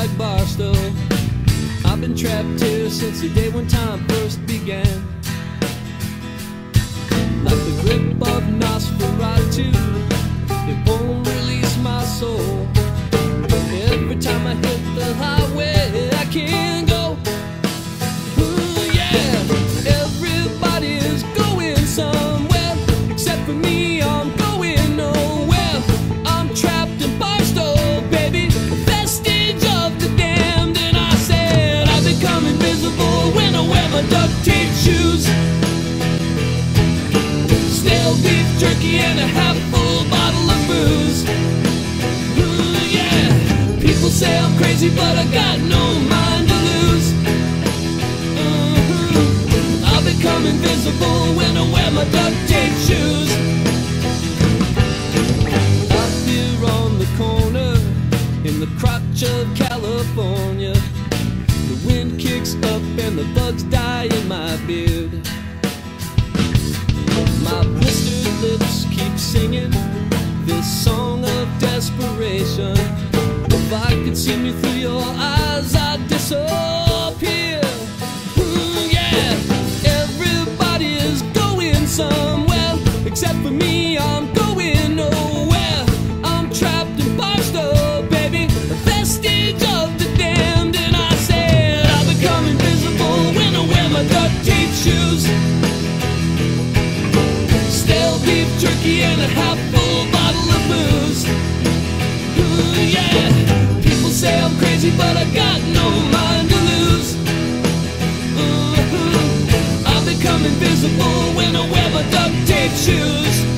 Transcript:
like Barstow. I've been trapped here since the day when time first began. Like the grip of Nosferatu, it won't release my soul. crazy, but I got no turkey and a half full bottle of booze. Ooh, yeah. People say I'm crazy, but I got no mind to lose. Ooh, I become invisible when I wear my duct tape shoes.